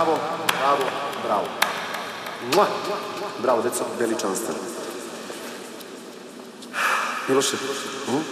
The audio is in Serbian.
Bravo, bravo, bravo. Mua! Bravo, deco, veličanstveno. Miloše, hm?